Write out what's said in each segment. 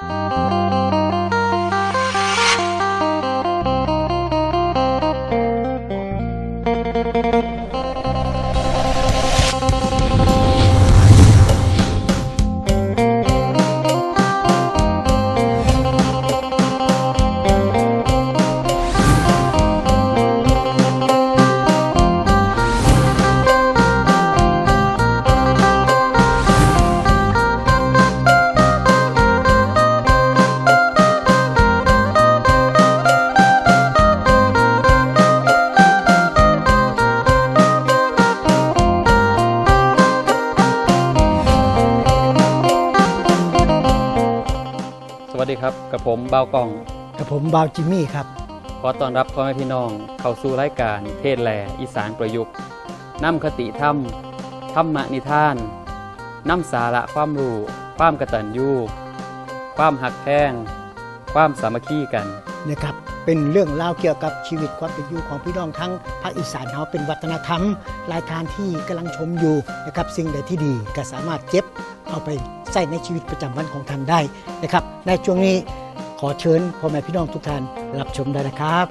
ส ผมเบากล่องกับผมบาวจิมมี่ครับ ขอต้อนรับพ่อแม่พี่น้อง เข้าสู่รายการเทศแหล่อีสานประยุกต์นำคติธรรมธรรมนิทานนำสาระความรู้ความกตัญญูความหักแพงความสามัคคีกันนะครับเป็นเรื่องเล่าวเกี่ยวกับชีวิตความเป็นอยู่ของพี่น้องทั้งภาคอีสานเฮาเป็นวัฒนธรรมรายการที่กำลังชมอยู่นะครับสิ่งใดที่ดีก็สามารถเจ็บเอาไปใส่ในชีวิตประจำวันของท่านได้นะครับในช่วงนี้ ขอเชิญพ่อแม่พี่น้องทุกท่านรับชมได้นะครับ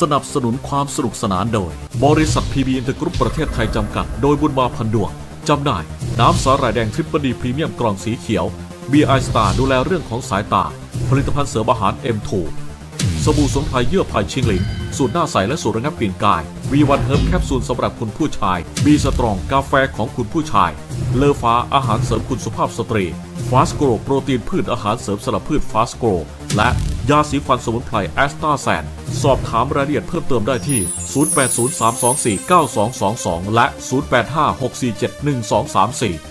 สนับสนุนความสนุกสนานโดย บริษัทพีบีอินเตอร์กรุ๊ปประเทศไทยจำกัด โดยบุญมาพันดวงจำหน่าย น้ำสาหร่ายแดง Triple D พรีเมียมกล่องสีเขียว BI Star ดูแลเรื่องของสายตา ผลิตภัณฑ์เสริมอาหาร M2 สบู่สมุนไพรเยื่อไผ่ชิงหลิง สูตรหน้าใสและสูตรระงับกลิ่นกาย V1 Herb แคปซูลสำหรับคุณผู้ชาย B สตรองกาแฟของคุณผู้ชาย เลอฟ้าอาหารเสริมคุณสุภาพสตรีฟาสโกรโปรตีนพืชอาหารเสริมสำหรับพืชฟาสโกรและยาสีฟันสมุนไพรแอสตาแซน สอบถามรายละเอียดเพิ่มเติมได้ที่ 0803249222 และ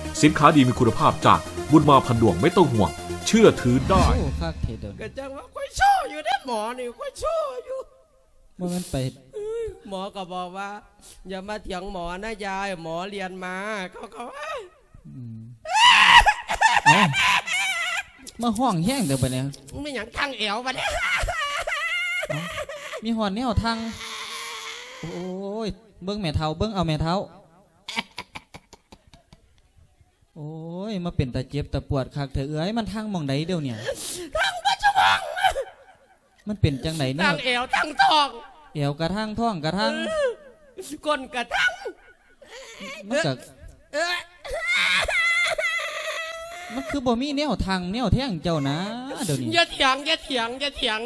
0856471234 สินค้าดีมีคุณภาพจากบุญมาพันดวงไม่ต้องห่วง เชื่อถือได้โอ้คักแท้เด้อก็จังว่าค่อยโชว์อยู่ได้หมอนี่ค่อยโชว์อยู่ว่ามันไปหมอก็บอกว่า อย่ามาเถียงหมอนะยายหมอเรียนมาเขาก็ว่าเอ้า มาห้องแห้งเดี๋ยวไปเนี่ยไม่หยังข้างเอวมาเนี่ยมีหอนแนวทางโอ้ยเบิ้งแม่เท้าเบิ้งเอาแม่เท้าโอ้ยมาเป็นตาเจ็บตาปวดคักเถอะเอ้ยมันทางหมองไหนเดี๋ยวเนี่ยทางปัจจุบันมันเป็นจังไหนเนี่ข้ายงเอวทั้งท้องเอวกระทั่งท้องกระทั่งก้นกระทั่งมันก็เออ มันคือบ่มีแนวทางแนวแท่งเจ้านะเดี๋ยวนี้อย่าเถียงอย่าเถียงอย่าเถียง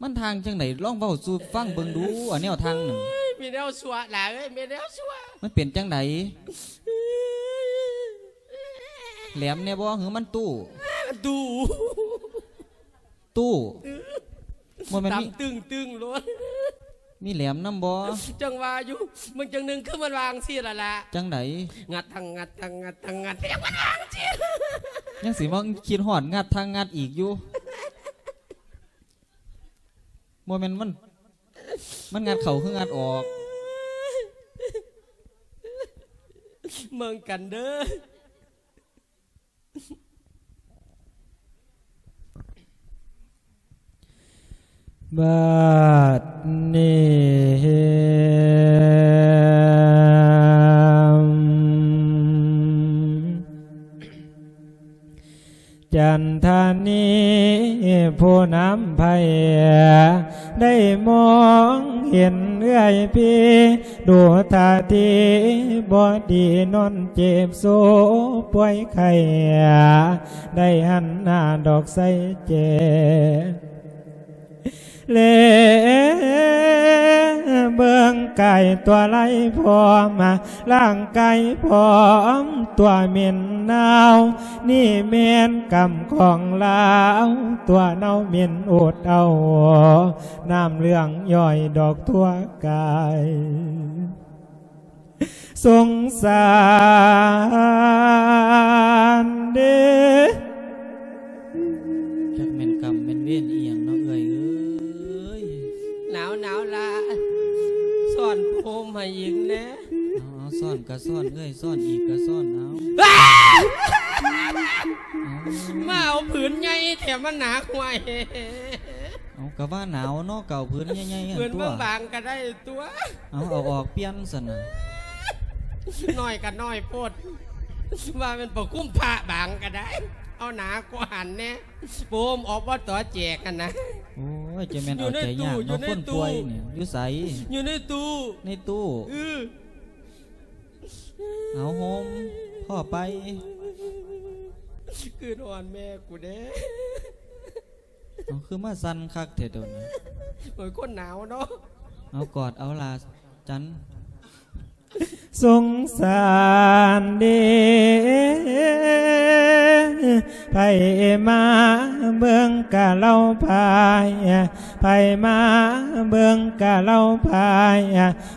มันทางจังไหนลองเบาสู่ฟังเบิ่งดูอะแนวทางหนึ่งมีแนวสัวหล่ะเอ้ยมีแนวสัวมันเป็นจังไหนแหลมเนี่ยบ่หือมันตู้ดูตู้มันมันมีตำตึงตึงล้วน มีแหลมน้ำบ่จังว่าอยู่มึงจังหนึ่งขึ้นมันวางสิละละจังไหนงัดทางงัดทางงัดทางงัดเรียกมันวางสิยังสิว่าคิดหอดงัดทางงัดอีกอยู่บ่แม่นมัน มันงัดเข่าคืองัดออก เมืองกันเด้อ บัดนี้จันทานีผู้นำภัยได้มองเห็นเอื้อยพี่ดูทาทีบอดีนอนเจ็บโซป่วยไข้ได้หันหน้าดอกใสเจ เลเบื้องไกายตัวไรพอมาร่างไกายพร้อมตัวเหม็นหนาวนี่เมนกำของลาวตัวเน่าเหม็นอดเอาน้ำเรื่องย่อยดอกทั่วกายสงสารเด้จักแม่นกรรมแม่นเวียนอียง อนโพมให้ยิงนะเอาเอาซ่อนก็ซ่อนเอ้ยซ่อนอีกก็ซ่อนเอาเอามาเอาผืนใหญ่แถมมันหนาห่วยเอากะว่าหนาวเนาะเก่าพื้นใหญ่ๆอันผืนตัวเบื้องบางก็ได้ตัว เอาเอาออกเปลี่ยนซะนะน้อยกับน้อยโพดว่ามันปกคุ้มผ้าบางก็ได้ เอาหนากว่าหันเนี่ยปูมออกว่าต่อแจกกันนะโอ้ยเจะแม่นอยู่เอาในใจยากตู้อยู่เนาะในคนตู้ป่วยเนี่ยอยู่ใสอยู่ในตู้ในตู้เออเอาโฮมพ่อไป คือนอนแม่กูเด้เอาคือมาสั่นคักเถิดเดี๋ยวนี้เหมือนคนหนาวเนาะเอากอดเอาลาจันสงสารเด ไปมาเบิ่งกะเล่าพายไปมาเบิ่งกะเล่าพาย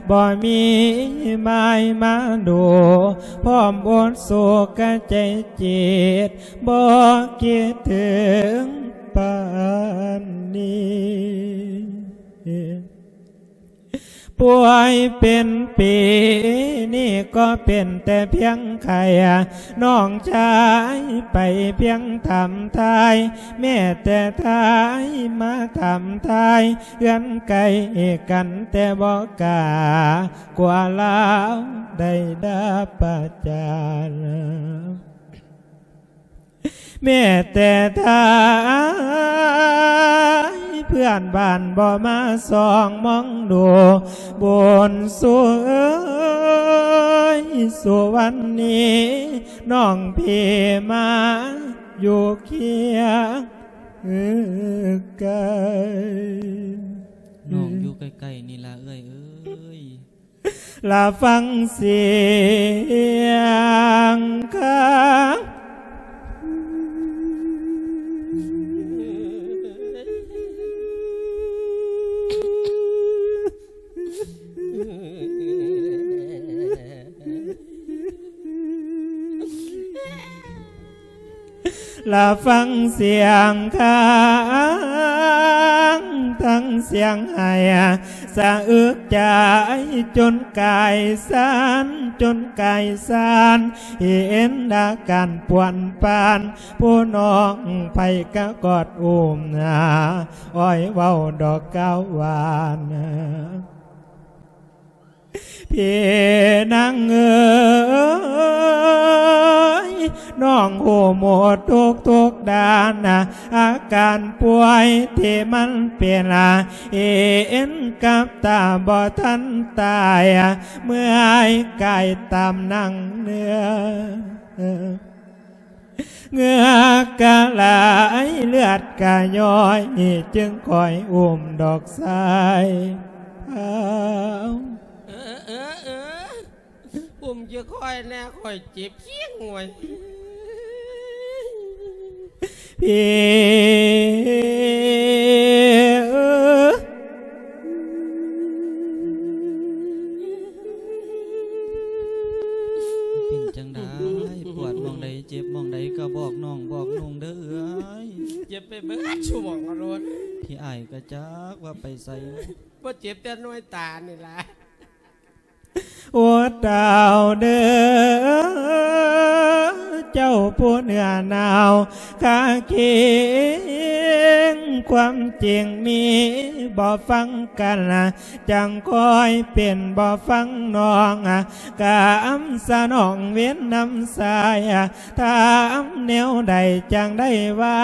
บ่มีไม้มาดูพร้อมบนโศกใจจิตบ่คิดถึงปานนี้ ป่วยเป็นปีนี่ก็เป็นแต่เพียงไข่น้องชายไปเพียงทำทายแม่แต่ทายมาทำทายเอื้อนไก่กันแต่บอกกากว่าลาวได้ดาปะจาน แม่แต่ทายเพื่อนบ้านบ่มาส่องมองดูบนสู่เอ้ยสู่วันนี้น้องพี่มาอยู่เคียงไกลน้องอยู่ใกล้ๆนี่ละเอ้ยเอ้ยลาฟังเสียงข้า ลาฟังเสียงข้างทั้งเสียงไห้สะอึกใจจนกายสานจนกายสานเห็นดาการปวนปาน ผู้น้องไผกะกอดอุ้มนาอ้อยเว้าดอกก้าวหวาน พี่นางเอ๋ยน้องหูหมดทุกทุกด้านะอาการป่วยที่มันเปลี่ยนละเอ็นกับตาบ่ทันตายอะเมื่อไอ้กายตามนั่งเนื้อเงือกะไหลเลือดกะย้อยนี่จึงคอยอุ้มดอกสายเผา เออเออเออ ปุ่มจะค่อยแน่ค่อยเจ็บเพียงไว้พี่เอ้อเป็นจังได้ปวดมองใดเจ็บมองใดก็บอกน้องบอกนุ่งเด้อเอ้ยเจ็บไปเบิดชั่วโมงรถพี่ไอ้ายก็จักว่าไปใส่ ว่าเจ็บแต่น้อยตานี่ล่ะ โอ้ดาวเด้อ เจ้าผู้เหนือหนาวข้าเคียงความจริงมีบ่ฟังกันนะจังคอยเป็นบ่ฟังน้องอะกามสนองเว้นน้ำสายอะถามแนวใดจังได้ว่า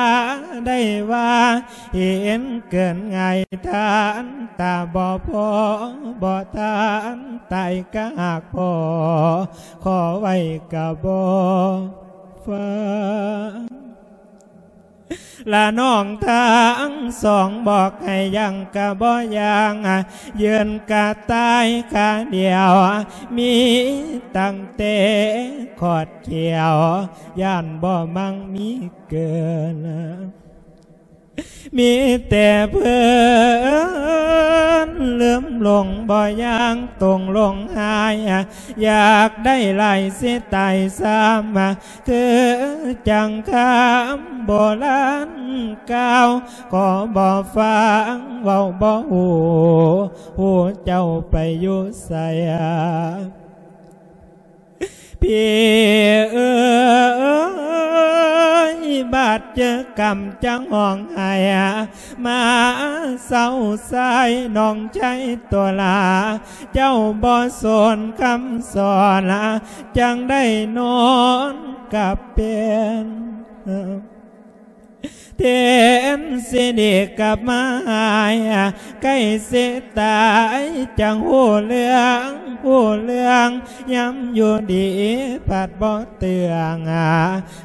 ได้ว่าเห็นเกินไงทานตาบ่พอบ่ทานตายกะหากพอขอไว้กะบ่ ฟ้า ละน้องทางสองบอกให้ยังกะบ่ยังอะยืนกะตายกะเดียวอะมีตั้งเตะขอดเขียว ย่านบ่มั่งมีเกิน มีแต่เพื่อนลืมลงบ่อยางตรงลงหาย อยากได้ไหลเสียตายซ้ำคือจังคำโบราณกล่าวก็บ่ฟังเว้าบ่หูหูเจ้าไปอยู่ใส่ ปีเอ้ยบาดเจอกรรมจังห้องไห้มาเศร้าสายน้องใจตัวลา เจ้าบ่สนคำสอนจังได้นอนกับเป็น เทนสิเดกับมาใกล้เสตายจังหูเรื่องหูเรื่องย้ำอยู่ดีผัดบ่เตือง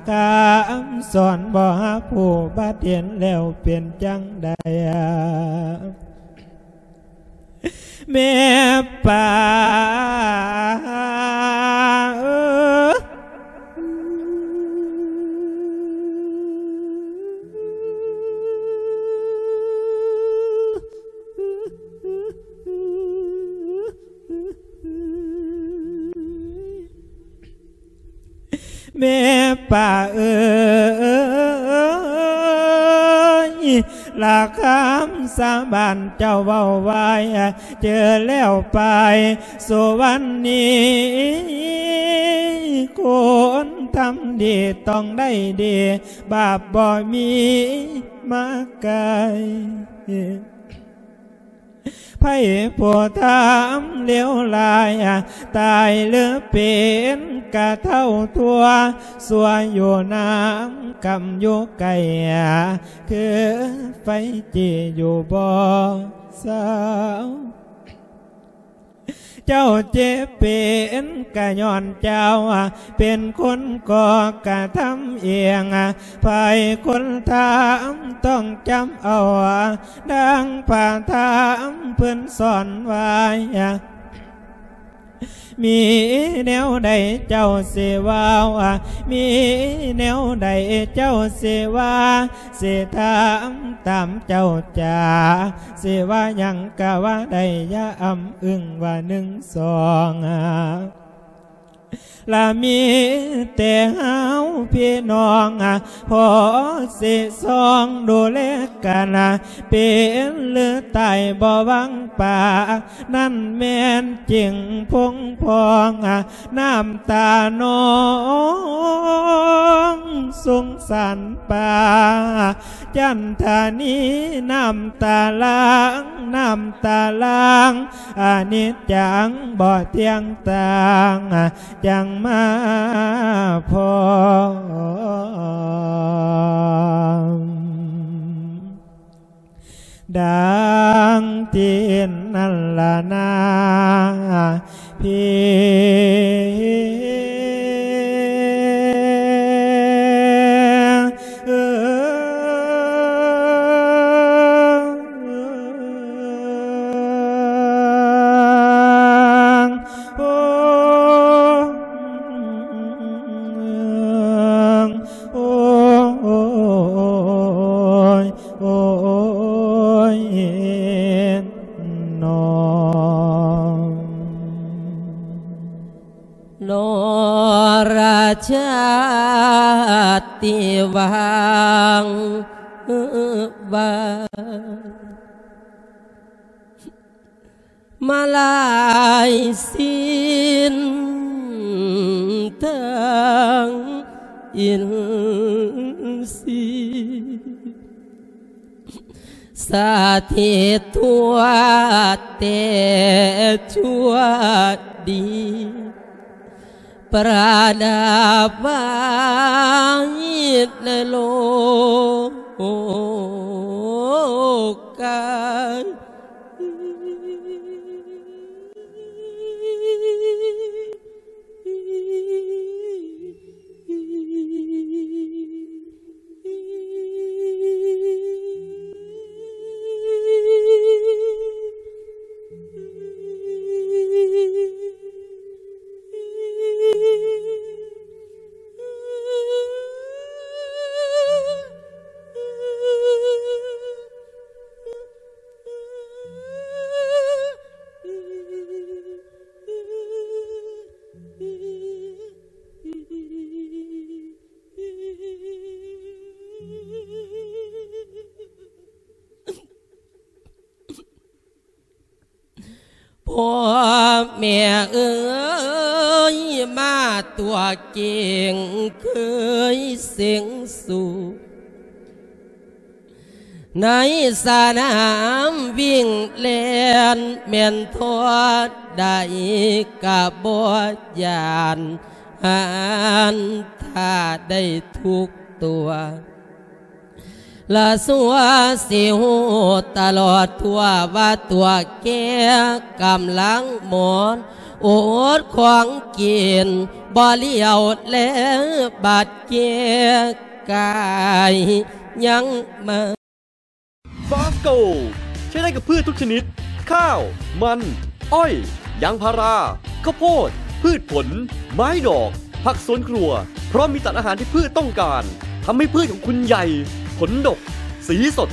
คำสอนบ่ผู้บาดเห็นแล้วเป็นจังใดแม่ป่า แม่ป่าเอ๋ยลาคำสาบานเจ้าเว้าไว้เจอแล้วไปสุวรรค์นี้คนทำดีต้องได้ดี บาปบ่มีมาไกล ไพ่ผัวทำเลี้ยวลาย ตายหรือเป็นกะเท่าตัวสัวอยู่น้ำกำอยู่ไก่คือไฟจีอยู่บ่อสาว เจ้าเจ็บเป็นกะย้อนเจ้า เป็นคนก่อกะทำเอียงภายคนทำต้องจำเอาดังผ่าทำเพื่อนสอนไว้ มีแนวใดเจ้าเสวามีแนวใดเจ้าเสวาเสถามตามเจ้าจ่าเสวายังกะว่าใดยะอำอึ้งว่าหนึ่งสอง ละมีแต่เฮาพี่น้องพอสิซองดูแลกันเป็นหรือตายบ่วังป่า นั่นแม่นจริงพงพองน้ำตาน้องสงสารป่า จันทานีน้ำตาล้างน้ำตาล้างอานิจจังบ่เที่ยงต่างจังมาพอดังตีนนั่นละนาพี่ สีสาธิตทั่วแต่ชั่วดี ประดับไว้ในโลกาพ่อแม่เอ้ยมา เก่งเคยเสียงสู่ในสนามวิ่งเล่นเมียนทอดได้กับบยานหานถ้าได้ทุกตัวละสัวสิหูตลอดทั่วว่าตัวแกกำลังหมอน โอดขวางกินบ่เลี้ยวแล้บาดเกกายยังมาฟาสโกใช้ได้กับพืชทุกชนิด ข้าว มัน อ้อย ยางพารา ข้าวโพด พืชผล ไม้ดอก ผักสวนครัว เพราะมีสารอาหารที่พืชต้องการทำให้พืชของคุณใหญ่ ผลดก สีสด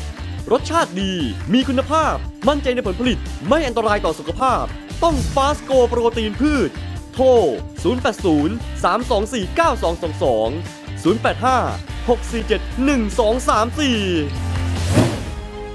รสชาติดี มีคุณภาพ มั่นใจในผลผลิต ไม่อันตรายต่อสุขภาพ ต้องฟาสโกโปรตีนพืช โทร 080 324 9222 085 647 1234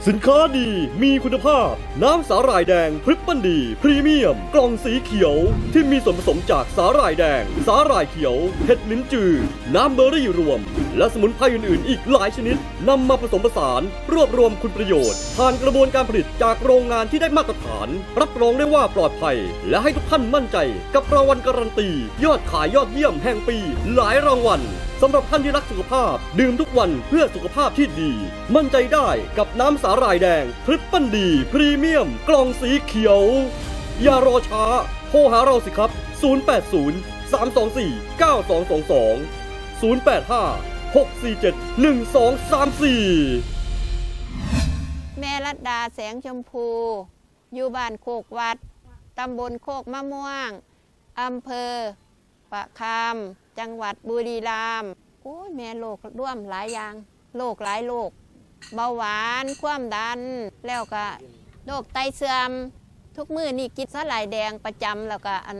สินค้าดีมีคุณภาพ น้ำสาหร่ายแดงพริปปิลดี พรีเมียม กล่องสีเขียว ที่มีส่วนผสมจากสาหร่ายแดง สาหร่ายเขียวเห็ดลิ้นจือ น้ำเบอร์รี่รวม และสมุนไพรอื่นๆ อีกหลายชนิดนำมาผสมผสาน รวบรวมคุณประโยชน์ ผ่านกระบวนการผลิตจากโรงงานที่ได้มาตรฐาน รับรองได้ว่าปลอดภัย และให้ทุกท่านมั่นใจ กับรางวัลการันตี ยอดขายยอดเยี่ยมแห่งปี หลายรางวัล สำหรับท่านที่รักสุขภาพ ดื่มทุกวันเพื่อสุขภาพที่ดี มั่นใจได้กับน้ำสาหร่ายแดงทริปเปิลดี พรีเมียม กล่องสีเขียว อย่ารอช้า โทรหาเราสิครับ 080 324 9222 085 647 1234แม่รัดดาแสงชมพู อยู่บ้านโคกวัด ตำบลโคกมะม่วง อำเภอ ปะคาม จังหวัดบุรีรัมย์โอ้ยแม่โรคร่วมหลายอย่างโรคหลายโรคเบาหวานความดัน แล้วก็โรคไตเสื่อม ทุกมือนี่กินสลายแดงประจำแล้วก็อัน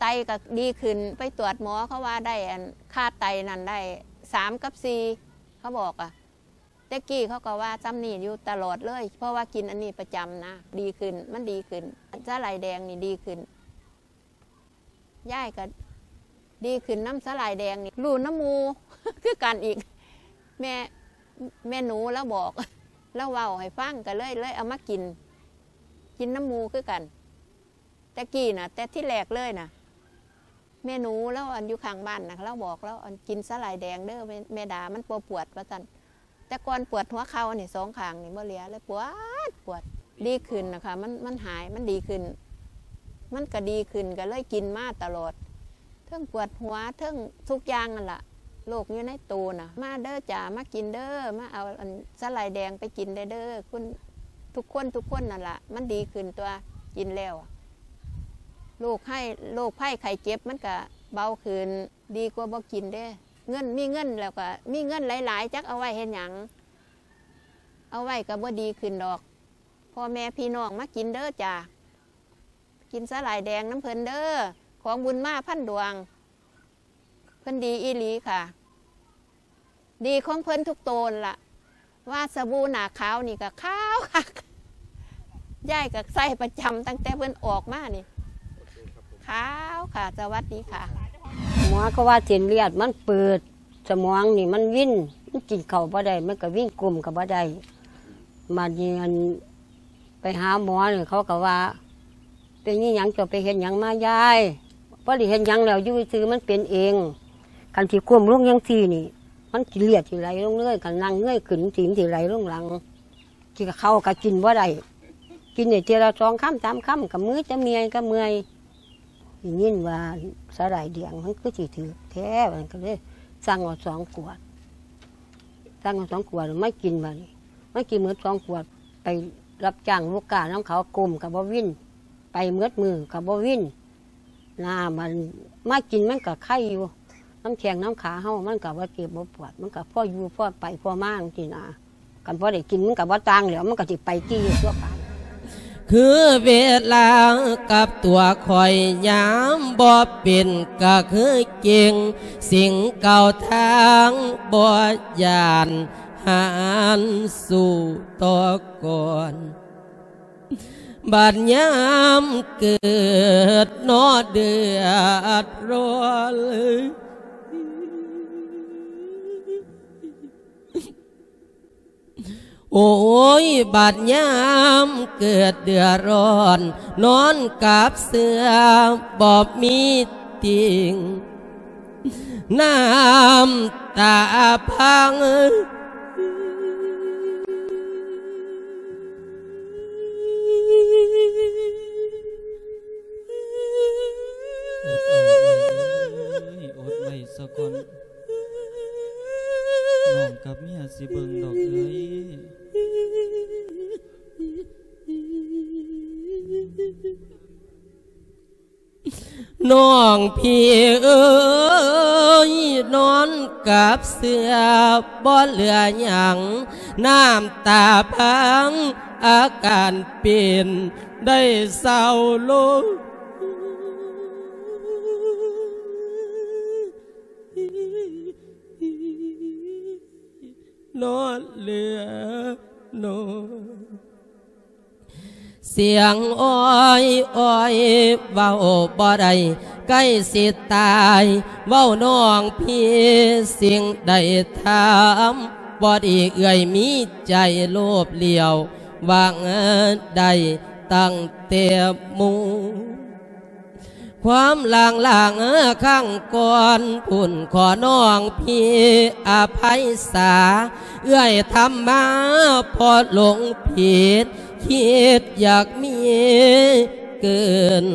ไตก็ดีขึ้นไปตรวจหมอเขาว่าได้อันค่าไตนั่นได้สามกับสี่เขาบอกอะแต่กี้เขาก็ว่าจำนี่อยู่ตลอดเลย เพราะว่ากินอันนี้ประจำนะดีขึ้นมันดีขึ้นสลายแดงนี่ดีขึ้นย่ายก็ ดีขึ้นน้ำสาลายแดงนี่รูน้ำมูคือกันอีก แม่แม่หนูแล้วบอกแล้วเว้าให้ฟังก็เลยเลยเอามากิน กินน้ำมูคือกัน แต่กี้นะแต่ที่แรกเลยนะแม่หนูแล้วอันอยู่ข้างบ้านนะแล้วบอกแล้วอันกินสาลายแดงเด้อแม่แม่ดามันปวดปวดว่าสันแต่ก่อนปวดหัวเข่านี่สองข้างนี่บ่เลียเลยปวดปวดดีขึ้นนะคะ มันมันหายมันดีขึ้น มันก็ดีขึ้นก็เลยกินมาตลอด ทิงปวดหัวเทิงทุกอย่างนั่นแหละโรคอยู่ในตูนะมาเด้อจ่ามากินเด้อมาเอาสลายแดงไปกินได้เด้อคุณทุกคนทุกคนนั่นแหละมันดีขึ้นตัวกินแล้วโรคให้โรคไข้ไข้เจ็บมันก็เบาขึ้นดีกว่าบ่กินเด้ เงินมีเงินแล้วก็มีเงินหลาย ๆ จักเอาไว้เห็นหยังเอาไว้ก็บ่ดีขึ้นดอกพ่อแม่พี่น้องมากินเด้อจ้ากินสาหร่ายแดงน้ำเพลินเด้อ ของบุญมาพันดวง เพิ่นดีอีหลีค่ะ ดีของเพิ่นทุกโตนละว่าสบู่หนาขาวนี่ก็ขาวค่ะย่ายกับใส่ประจำตั้งแต่เพิ่นออกมานี่ขาวค่ะสวัสดีค่ะ หมอก็ว่าเส้นเลือดมันเปิด สมองนี่มันวิ่นมันกินเข่าบ่ได้มันก็วิ่งกลุ่มกับบ่ได้มาเยียนไปหาหมอเนี่ยเขาก็ว่า เป็นนี่ยังจะไปเห็นหยังมายาย พอได้เห็นยังแล้วอยู่ซื้อมันเป็นเองกันที่ควมลงยังทีนี่ มันสิเลียดสิไหลลงเรื่อยกันนั่งเงื่อยขึ้นสิมสิไหลลงหลังที่เขาก็กินบ่าได้กินเนี่ยเจละสองคำสามคำกับมือจะเมียก็เมื่อยได้ยินว่าสาหร่ายเดียงมันคือสิถือแท้มันก็เลยสั่งเอาสองขวดสั่งเอาสองขวดไม่กินมันไม่กินเหมือนสองขวดไปรับจ้างลูกกาน้องเขากลุ่มกับบ่วินไปเมือดมือกับบ่วิน น้ามันม่กินมันก็ไข่อยู่น้ำแข็งน้ำขาเฮามันกับว่าเจ็บบ่ปวด มันกับพ่ออยู่พ่อไปพ่อมากจีนะกันพ่อได้กินมันกับว่าตังแล้วมันก็สิไปจี้ทั่วไปคือเวลากับตัวคอยยามบ่เป็นก็คือเก่งสิ่งเก่าทางบ่ยานหานสู่ต่อก่อน บัดยามเกิดนอเดือดร้อนโอ้ยบาดยามเกิดเดือดร้อน นอนกับเสือบอบมีติงน้ำตาพัง อดเอาเอ้ยอดไว้สะก่อนน้องกับเมียสิเบิ่งดอกเอ้ยน้องพี่เอ้ยนอนกับเสือบ่เหลือหยังน้ำตาพังอาการเปลี่ยนได้เศร้าลง สียงอ้อยอ้อยเว้าบ่ได้ใกล้สิตายเว้าน้องพี่สิ่งใดถามบ่ดีเอื่อยมีใจโลภเลียววางใดตั้งเตหมูความลางลางข้างก่อนพุ่นขอน้องพี่อภัยสา เอื้อยทำมาพอหลงผิด คิดอยากมีเกิน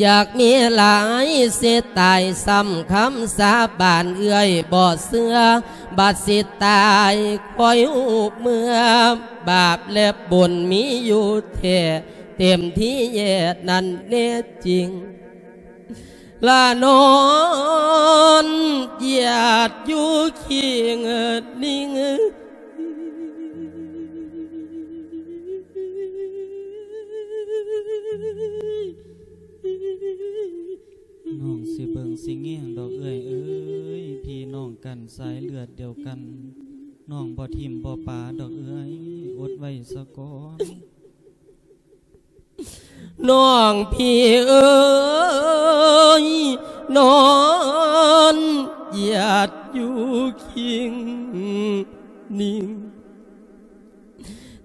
อยากมีหลายเสียตายซ้ำคำสาบานเอื้อยบ่อเสื้อบาดสิตายคอยหูเมื่อบาปและบุญมีอยู่แท้เต็มที่แย่นั่นแน่จริงลานอนหยาดอยู่เคียงนิ่ง สิเงสิแง่งดอกเอ้ยเอ้ยพี่น้องกันสายเลือดเดียวกันน้องบ่ทิมบ่ป่าดอกเอ้ยอดไว้สะก่อนน้องพี่เอ้ยนอนหยาดอยู่เคียงนิ่ง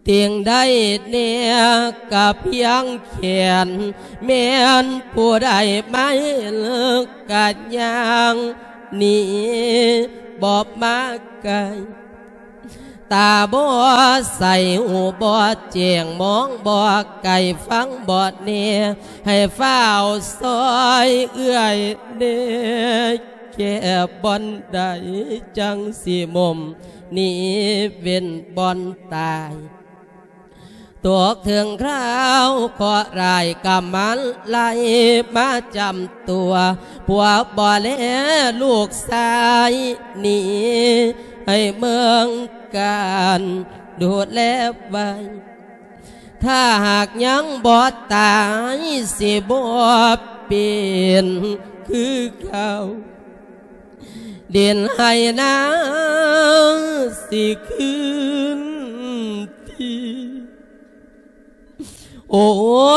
เตียงได้เนี่ยกับเพียงแขนแม่นผู้ใดไม่เลิกกันยางนี่บอบมาไกลตาบ่ใส่หูบ่เจียงมองบ่ไก่ฟังบ่เนี่ยให้เฝ้าซอยเอื้อยเด็กแก่บอนใดจังสิมมนี่เว้นบอนตาย ตัวถึงคราวขอรายกำมันไล่มาจำตัวพวบ่อแลลูกชายหนีให้เมืองการดูแลไว้ถ้าหากยังบ่ตายสิบ่เปลี่ยนคือเขาเด่นให้นาสิคืนที่ โอ้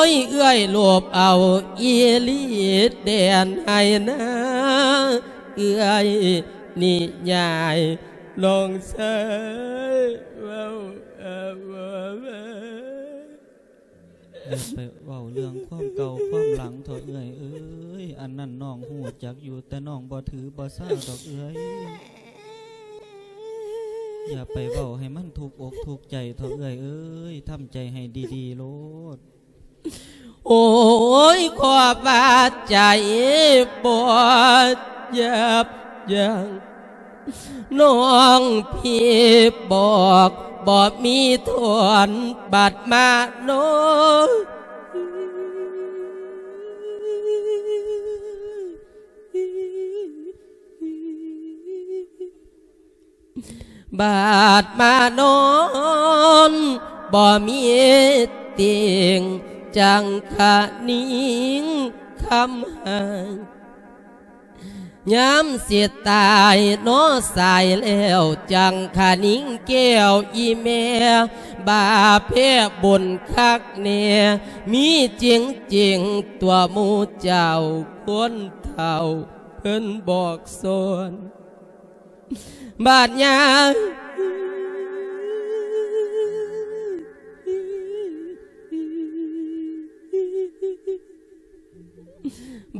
ย เอื้อยหลบเอาเอีลีแดนให้นะเอื้อยนี่ยายลองใช้เว้าเอาเว้าเว้าอย่าไปเว้าเรื่องความเก่าความหลังเถอะเอ้ยเอ้ยอันนั้นน้องหูจักอยู่แต่น้องบ่ถือบ่ซ่าดอกเอ้ย อย่าไปเว้าให้มันถูกอกถูกใจเถอะเอ้ยเอ้ยทำใจให้ดีๆโลดโอ้ยขอบาดใจปวดยับยังน้องพี่บอกบอกมีทวนบัดมาโน บาดมานอนบ่มีเตียงจังขะนิ่งคำหายย้ำเสียตายโนอสายแล้วจังขานิ้งแก้วอีเมบาเพ่บนคักเนมีจริงจริงตัวมูเจ้าคนเท่าเพิ่นบอกสอน บาดยา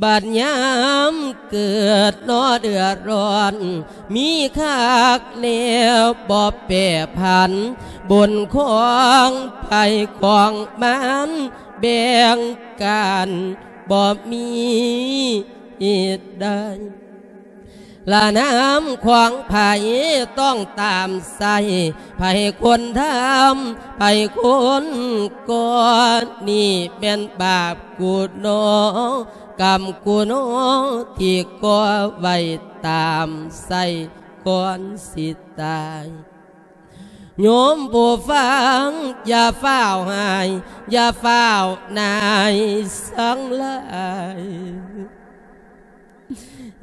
บาดยามเกิดนอเดือดร้อน มีคักแนวบ่แปรพัน บนของไผ่ของมันแบ่งกันบ่มีอีกได้ ละน้ำขวางไผ่ต้องตามใส่ไผ่คนทำไผ่คนก่อนนี่เป็นบาปกูโนกรรมกูโนที่ก่อไว้ตามใส่ก่อนสิตายโยมผู้ฟังอย่าเฝ้าหาย อย่าเฝ้านายสังลาย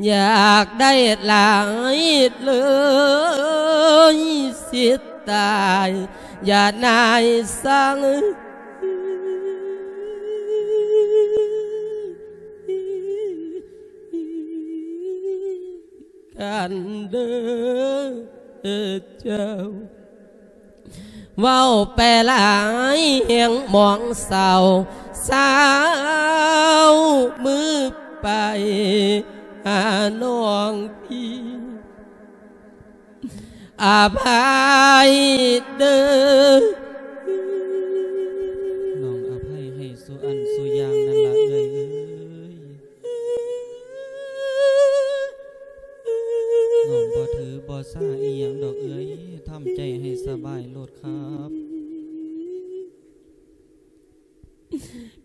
อยากได้หลายเลยสิตายอย่านา น้อเจ้าเว้าแปลหายเหียงมองเศร้าสาวมือไปหาน้องพี่อาภัยเด้อน้องอาภัยให้สุอันสุยางนั่นละเอ้ยน้องบ่ถือบ่ซาอีหยังดอกเอ้ยทำใจให้สบายโลดครับ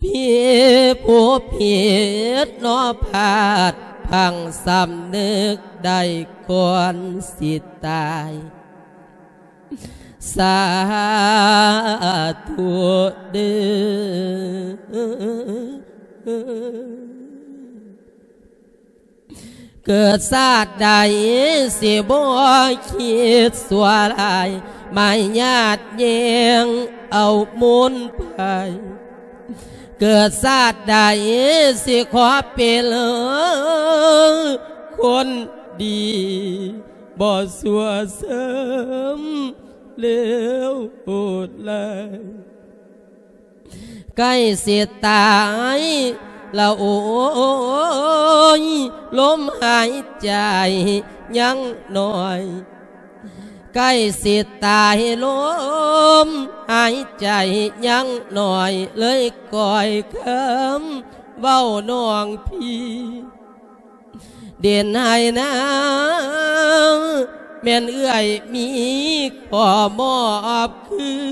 พี่ผู้ผิดนอพาด พังสำนึกได้ก่อนสิตาย สาธุเด้อเกิดศาสตร์ใดสิบ่คิดสัวลายไม่ญาติเยงเอามุนไป เกิดศาสตร์ใดสิขอเป็นคนดีบ่สัวเสริมเลวโอดเลยใกล้เสียตายละโอ้ยลมหายใจยังหน่อย ใกล้สิตายลมหายใจยังหน่อยเลยก่อยเคิมเบ้าน้องพี่เด่นให้นะแม่นเอื้อยมีขอมอบคือ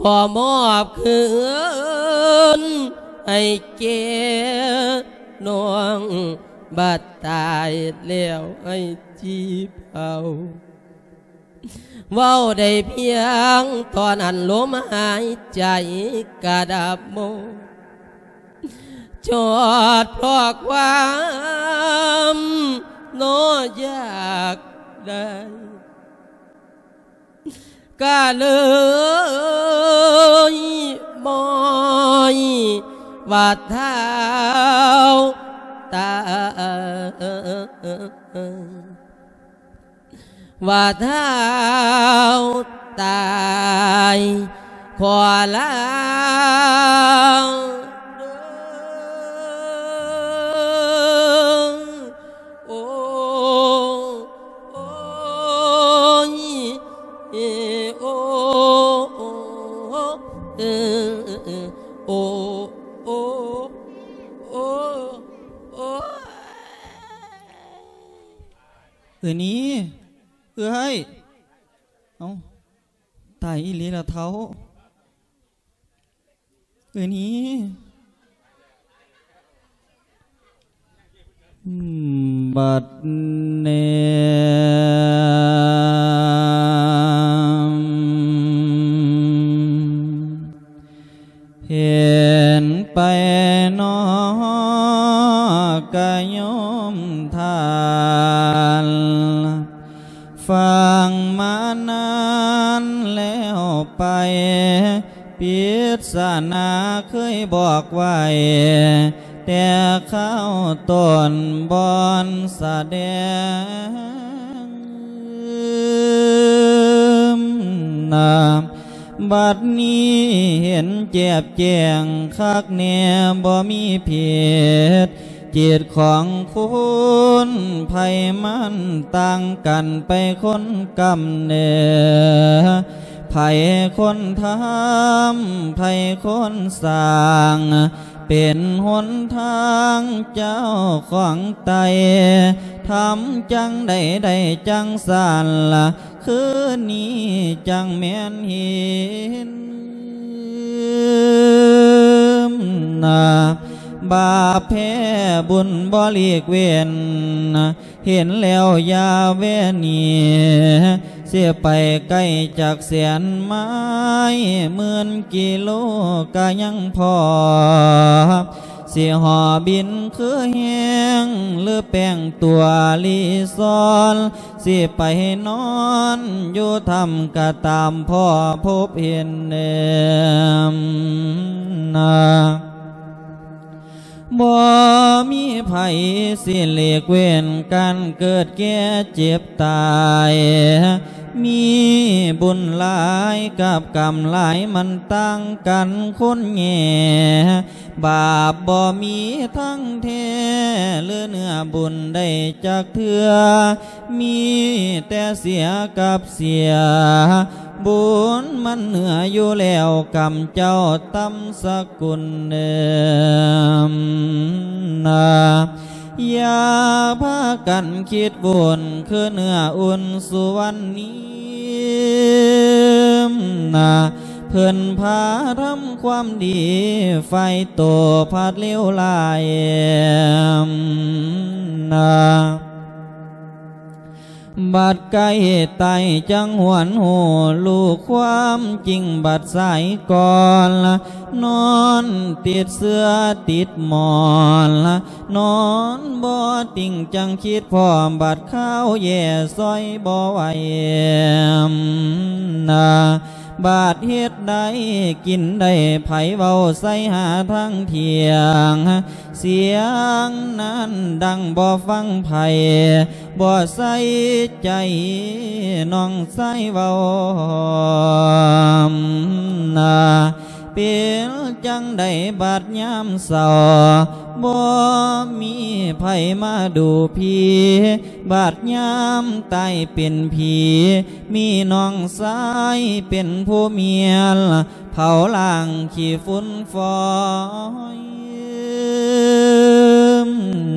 ขอมอบคืนให้แกน้องบัดตายแล้วให้จีบเอาเว้าได้เพียงตอนอันลมหายใจกระดับโมจอดเพราะความโนอยากได้ ก็เลยมอยว่าเท้ ละเท้าเอ้นี้บัดเนมเห็นไปนอกกยอ ฟังมานานแล้วไปปิศานาเคยบอกไว้ แต่เข้าต้นบอนแสดงนามบัดนี้เห็นเจ็บแจงคักแน่บ่มีเพียร จิตของคุณไผมันต่างกันไปคนกำเนิดไผคนทำไผคนสร้าง เป็นหนทางเจ้าของไตทำจังใดใดจังสานละคืนนี้จังแม่นห็นนา บาปแพ้บุญบริกเวนเห็นแล้วยาเวนีเสียไปใกล้จากแสนไม้หมื่นกิโลก็ยังพอเสียหอบินคือแหงหรือแป้งตัวลีซอนสิไปนอนอยู่ทำกะตามพ่อพบเห็นเนมนา บ่มีไผสิเลีกเว้นกันเกิดแก่เจ็บตาย มีบุญหลายกับกรรมหลายมันตั้งกันคนแง่บาปบ่มีทั้งเทหรือเนื้อบุญได้จากเถือมีแต่เสียกับเสีย บุญมันเหนืออยู่แล้วกรรมเจ้าตำสกุลเนมนา อย่าพากันคิดบุญคือเนื้ออุ่นสุวรรณนี้นาเพื่อนพาทำความดี ไฟโตพัดเลี้ยวลายนา บัดไกลไตจังหวนหูลูกความจริงบัดสายก่อนละนอนติดเสื้อติดหมอนละนอนบ่ติ่งจังคิดพร้อมบัดข้าวแย่ซอยบ่ไหวนะ บาดเฮ็ดได้กินได้ไผเบาใส่หาทั้งเทียง เสียงนั้นดังบ่ฟังไผบ่ใส่ใจน้องใส่เบานา เป็นจังได้บาดยามเศร้าบ่มีไผมาดูพี่บาดยามตายเป็นผี มีน้องสายเป็นผู้เมียลเผาล่างขี้ฝุ่นฟอย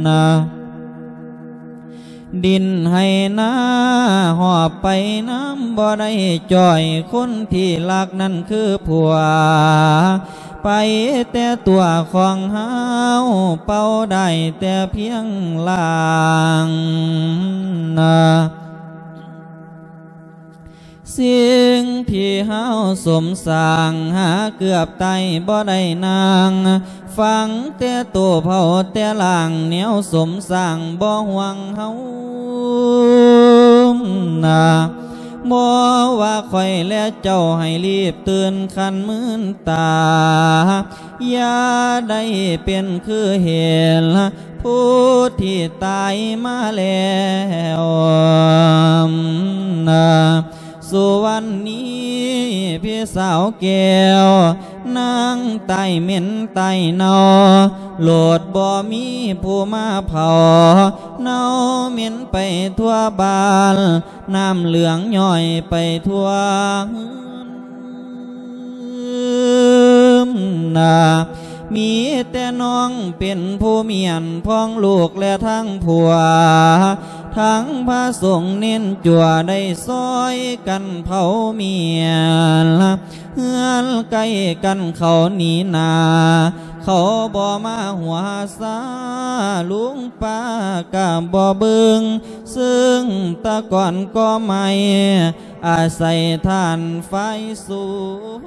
นา ดินให้หน้าหอบไปน้ำบ่ได้จ่อยคนที่ลักนั่นคือผัว ไปแต่ตัวของเฮาเป่าได้แต่เพียงลางนา สิ่งที่เฮาสมสางหาเกือบไตบ่ได้นาง ฟังแต่ตัวเผาแต่ล่างเหนียวสมสางบ่หวังเฮานาบ่ว่าคอยและเจ้าให้รีบตื่นคันมืนตา อย่าได้เป็นคือเห็นผู้ที่ตายมาแล้วนา สุวรรณนี้พี่สาวแก้วนางไตเหม็นไตเนาโหลดบ่มีผู้มาเผาเนาเหม็นไปทั่วบานน้ำเหลืองย่อยไปทั่วนามีแต่น้องเป็นผู้เมียนพ้องลูกและทั้งผัว ทั้งพระสงฆ์เน้นจัวได้ซอยกันเผาเมียนเฮือนใกล้กันเขาหนีนา เขาบ่มาหัวซาลุงป้ากะบ่เบิงซึ่งตะก่อนก็ไม่อาศัยท่านไฟสูง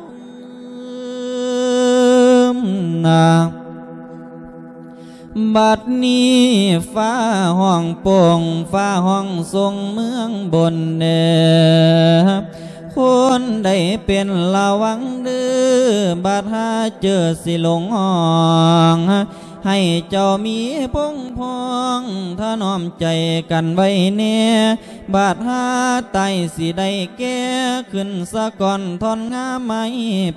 นา บัดนี้ฟ้าห้องโป่งฟ้าห้องทรงเมืองบนเนคนได้เป็นระวังเดื้อบาดหาเจอสิหลงห้องให้เจ้ามีพงพองถ้าน้อมใจกันไว้เน่บาดหาไตสิได้แก้ขึ้นสะก่อนทอนงาไม้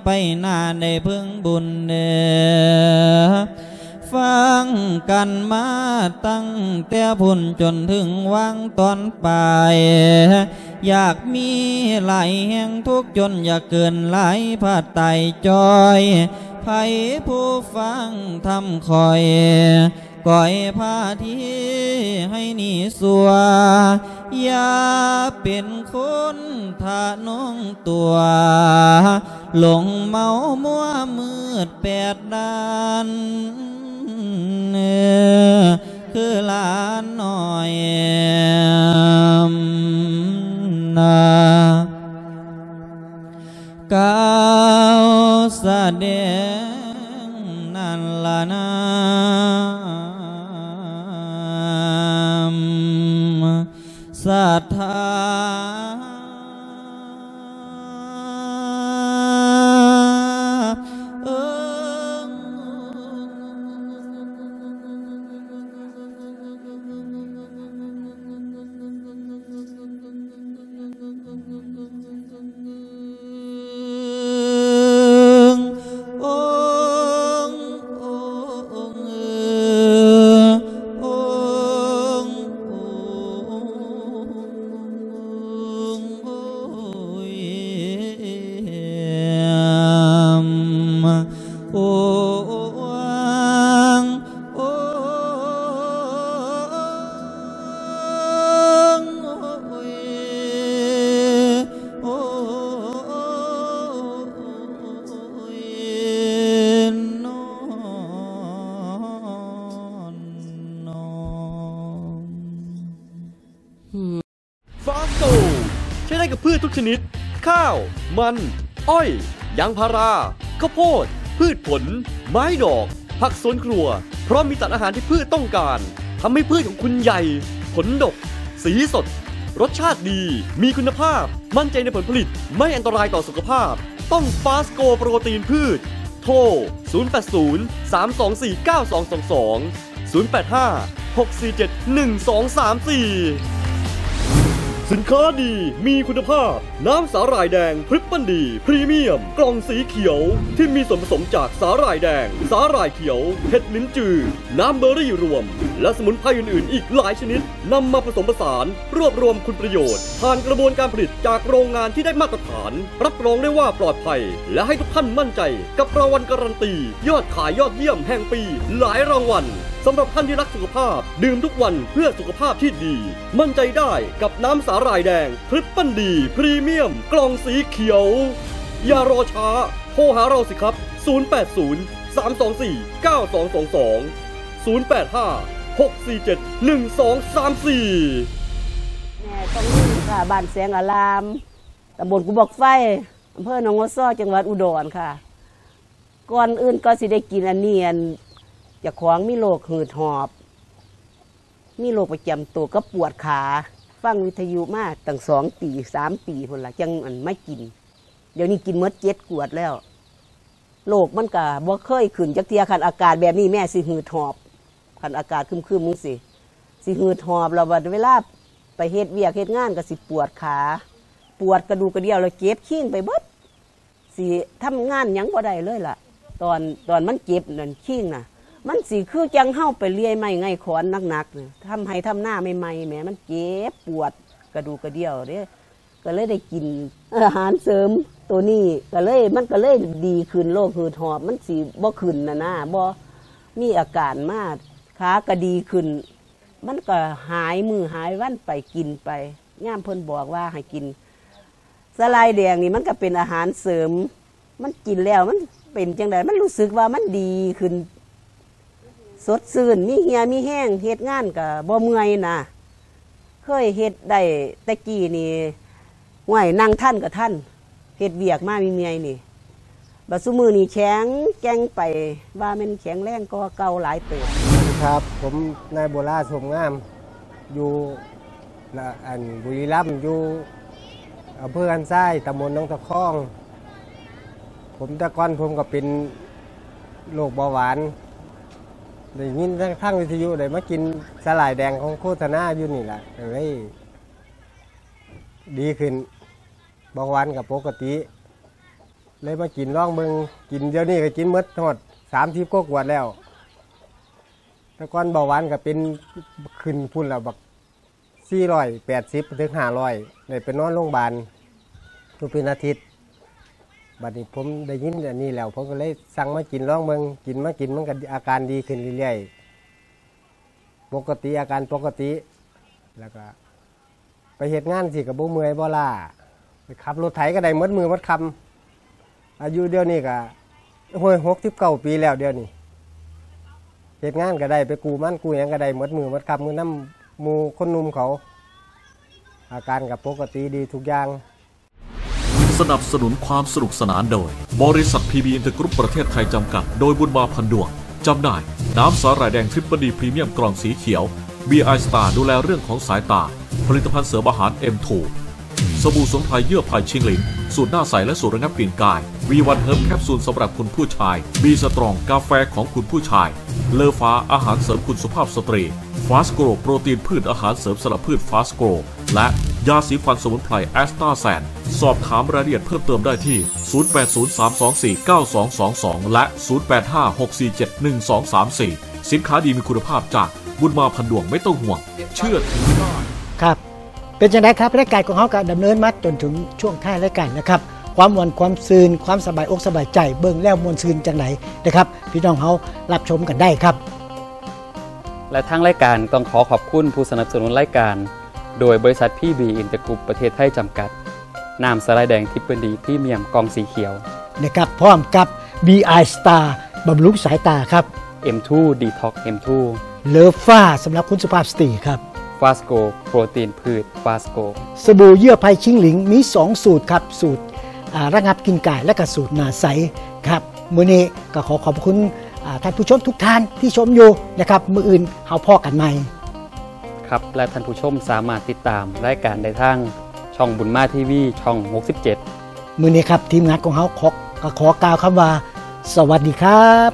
ไปหน้าได้พึ่งบุญเน่ ฟังกันมาตั้งแต่พุ่นจนถึงวังตอนปลายอยากมีหลายแห่งทุกจนอยากเกินหลายผาไตจอยไผผู้ฟังทำคอยก่อยพาที่ให้หนีสัวอย่าเป็นคนทาน้องตัว หลงเมามัวมืดแปดด้าน เออคือหลานหน่ มัน อ้อย ยางพารา ข้าวโพด พืชผล ไม้ดอก ผักสวนครัว เพราะมีสารอาหารที่พืชต้องการทำให้พืชของคุณใหญ่ ผลดก สีสด รสชาติดี มีคุณภาพ มั่นใจในผลผลิต ไม่อันตรายต่อสุขภาพ ต้องฟาสโกโปรตีนพืช โทร 080 324 9222 085 647 1234 สินค้าดีมีคุณภาพ น้ำสาหร่ายแดง Triple D พรีเมียม กล่องสีเขียวที่มีส่วนผสมจากสาหร่ายแดง สาหร่ายเขียวเห็ดหลินจือ น้ำเบอร์รี่รวม และสมุนไพรอื่นๆ อีกหลายชนิดนำมาผสมผสาน รวบรวมคุณประโยชน์ ผ่านกระบวนการผลิตจากโรงงานที่ได้มาตรฐาน รับรองได้ว่าปลอดภัย และให้ทุกท่านมั่นใจ กับรางวัลการันตี ยอดขายยอดเยี่ยมแห่งปี หลายรางวัล สำหรับท่านที่รักสุขภาพ ดื่มทุกวันเพื่อสุขภาพที่ดี มั่นใจได้กับน้ำสาหร่ายแดง Triple D พรีเมียม กล่องสีเขียว อย่ารอช้า โทรหาเราสิครับ 080 324 9222 085 647 1234แม่ต้องนี่ค่ะบ้านแสงอร่ามตำบลกุดหมากไฟอำเภอหนองวัวซอจังหวัดอุดรค่ะ ก่อนอื่นก็สิได้กินอันนี้อัน จะของมีโรคหืดหอบ มีโรคประจำตัวก็ปวดขา ฟังวิทยุมากตั้งสองปีสามปีคนละจังอันไม่กิน เดี๋ยวนี้กินมดเจ็ดขวดแล้วโรคมันก็บ่เคยขึ้นจักเทียคันอากาศแบบนี้แม่สิหืดหอบคันอากาศคึมๆมึงสิสิหืดหอบเราบัดเวลาไปเฮ็ดเวียกเฮ็ดงานก็สิปวดขา ปวดกระดูกกระเดี่ยวแล้วเจ็บขี้งไปเบิดสิทำงานยังบ่ได้เลยล่ะ ตอนตอนมันเจ็บนั่นขี้งน่ะ มันสิคือจังเฮาไปเลียไม้ไงขอนหนักๆนี่ทำให้ทำหน้าใหม่แหมมันเจ็บปวดกระดูกกระเดี่ยวเด้ก็เลยได้กินอาหารเสริมตัวนี้ก็เลยมันก็เลยดีขึ้นโรคหืดหอบ มันสิบ่ขึ้นนะนะบ่มีอาการมากขาก็ดีขึ้น มันก็หายมือหายวันไปกินไปย่ามเพิ่นบอกว่าให้กินสลายแดงนี่มันก็เป็นอาหารเสริม มันกินแล้วมันเป็นจังไดมันรู้สึกว่ามันดีขึ้น สดชื่นมีเหียมีแห้งเฮ็ดงานก็บ่เมื่อยนะเคยเฮ็ดได้แต่กี้นี่ห่วยนั่งท่านกับท่านเฮ็ดเวียกมามีเมียนี่บัดซุมือนี่แข็งแกงไปว่ามันแข็งแรงก็เก่าหลายเติบครับ ผมนายโบราสมงาม อยู่ละอันบุรีรัมย์อยู่อำเภออันไส้ตำบลน้องตะคอง ผมตะก้อนผมก็เป็นโรคเบาหวาน ได้ยินทั้งวิทยุได้มากินสลายแดงของโฆษณาอยู่นี่แหละเลยดีขึ้นเบาหวานกับปกติ เลยมากินร่องเบิงกินเดี๋ยวนี้ก็กินมดทั้งหมดสามทิพก็กวดแล้วแต่ก่อนเบาหวานก็เป็นขึ้นพุ่นแล้วบักสี่ร้อยแปดสิบถึงห้าร้อยเลยไปนอนโรงพยาบาลทุกเป็นอาทิตย์ บัดนี้ผมได้ยินอันนี้แล้วผมก็เลยสั่งมากินร่องเบิงกินมากินมันก็อาการดีขึ้นเรื่อยๆปกติอาการปกติ แล้วก็ ไปเฮ็ดงานสิกะบ่เมื่อยบ่ล้าไปขับรถไถก็ได้หมดมื้อหมดค่ำอายุเดี๋ยวนี้ก็ห้วยหกสิบเก้าปีแล้วเดี๋ยวนี้เฮ็ดงานก็ได้ไปกูมันกูยังก็ได้หมดมื้อหมดค่ำมื้อนำหมู่คนหนุ่มเขา อาการกับปกติดีทุกอย่าง สนับสนุนความสนุกสนานโดย บริษัทพีบีอินเตอร์กรุ๊ปประเทศไทยจำกัด โดยบุญมาพันดวงจำหน่าย น้ำสาหร่ายแดง Triple D พรีเมียมกล่องสีเขียว BI Star ดูแลเรื่องของสายตา ผลิตภัณฑ์เสริมอาหาร M2 สบู่สมุนไพรเยื่อไผ่ชิงหลิน สูตรหน้าใสและสูตรระงับกลิ่นกาย V1 เฮิร์บแคปซูลสำหรับคุณผู้ชาย B สตรองกาแฟของคุณผู้ชาย เลอฟ้าอาหารเสริมคุณสุภาพสตรี ฟาสโกรโปรตีนพืชอาหารเสริมสำหรับพืชฟาสโกรและยาสีฟันสมุนไพรแอสตาแซน สอบถามรายละเอียดเพิ่มเติมได้ที่ 0803249222 และ 0856471234 สินค้าดีมีคุณภาพจากบุญมาพันดวงไม่ต้องห่วง เชื่อถือได้ครับ เป็นจั่งได๋ครับรายการของเขาก็ดำเนินมาจนถึงช่วงท้ายรายการนะครับ ความม่วนความซื่นความสบายอกสบายใจเบิ่งแล้วม่วนซื่นจั่งไหนนะครับ พี่น้องเขารับชมกันได้ครับ และทางรายการต้องขอขอบคุณผู้สนับสนุนรายการ โดยบริษัทพีบีอินเตอร์กรุ๊ปประเทศไทยจำกัดน้ำสาหร่ายแดง Triple D พรีเมียมกล่องสีเขียวนะครับพร้อมกับ BI Star บำรุงสายตาครับ M2 Detox M2 เลิฟฟ้าสำหรับคุณสุภาพสตรีครับฟาสโกโปรตีนพืชฟาสโกสบู่เยื่อไผ่ชิงหลิงมี 2 สูตรครับ สูตรอ่าระงับกลินกายและก็สูตรหนาใสครับมื้อนี้ก็ขอขอบคุณอ่า ท่านผู้ชมทุกท่านที่ชมอยู่นะครับมืออื่นเฮาพ่อกันใหม่ครับและท่านผู้ชมสามารถติดตามรายการได้ทางช่องบุญมาทีวีช่อง 67 มือนี้ครับทีมงานของเฮาขอก็ขอกล่าวคำว่า สวัสดีครับ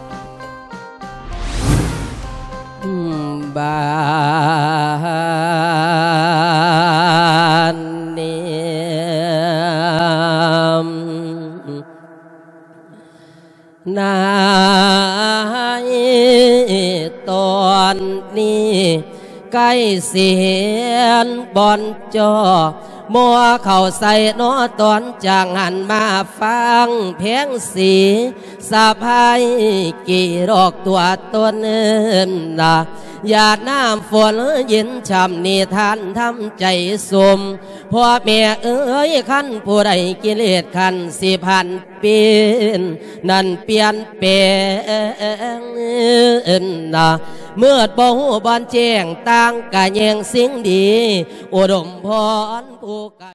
บา ใกล้เสียนบอนจอมัวเข่าใส่นอตอนจางหันมาฟังเพียงสีสะพายกี่รอกตัวตัวเนินนะ หยาดน้ำฝนเย็นช่ำนี่ท่านทำใจสมพ่อแม่เอ้ยขั้นผู้ใดกิเลสขันสิพันเปลี่ยนนั่นเปลี่ยนแปลงนะเมื่อบ่หูบอนแจ้งต่างกะแยงสิ่งดี อุดมพรผู้กะ